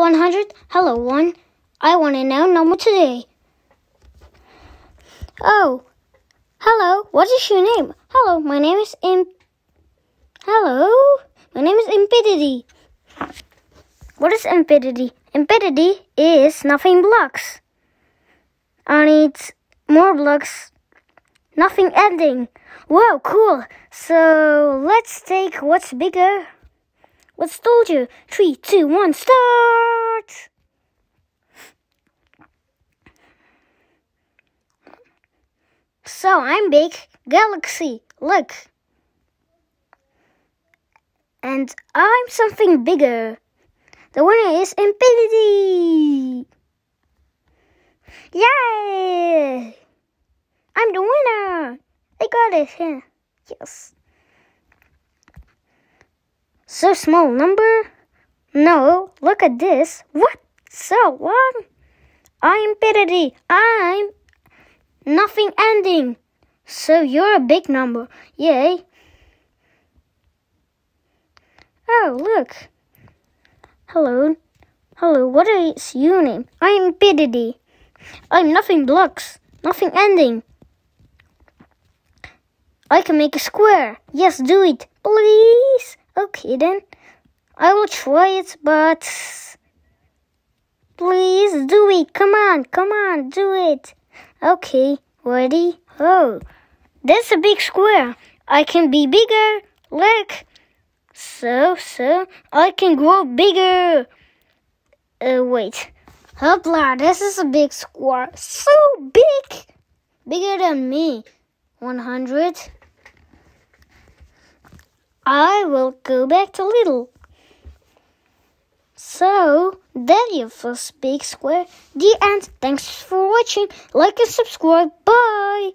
100. Hello, 1. I want to know number today. Oh, hello. What is your name? Hello, my name is Imp. Hello, my name is Impidity. What is Impidity? Impidity is nothing blocks. I need more blocks. Nothing ending. Whoa, cool. So let's take what's bigger. What's told you? Three, two, one, start! So I'm big galaxy. Look. And I'm something bigger. The winner is Infinity. Yay! I'm the winner. I got it. Yeah. Yes. So small number? No, look at this. What? So what? I'm Infinity. I'm nothing ending. So you're a big number. Yay. Oh, look. Hello. Hello, what is your name? I'm Biddy. I'm nothing blocks, nothing ending. I can make a square. Yes, do it, please. Okay, then. I will try it, but please do it. Come on, come on, do it. Okay, ready? Oh, that's a big square. I can be bigger. Look. So, so, I can grow bigger. Uh, wait. Hoopla, this is a big square. So big. Bigger than me. 100. I will go back to little. So, there you first big square. The end. Thanks for watching. Like and subscribe. Bye.